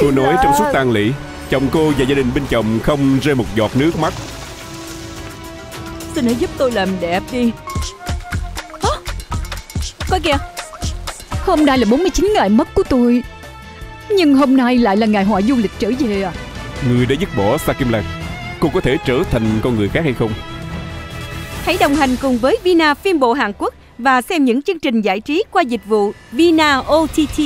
Cô nói trong suốt tang lễ Chồng cô và gia đình bên chồng không rơi một giọt nước mắt. Xin hãy giúp tôi làm đẹp đi. Hả? Coi kìa. Hôm nay là 49 ngày mất của tôi. Nhưng hôm nay lại là ngày họ du lịch trở về à? Người đã dứt bỏ Sa Kim Lan Cô có thể trở thành con người khác hay không? Hãy đồng hành cùng với Vina phim bộ Hàn Quốc và xem những chương trình giải trí qua dịch vụ Vina OTT.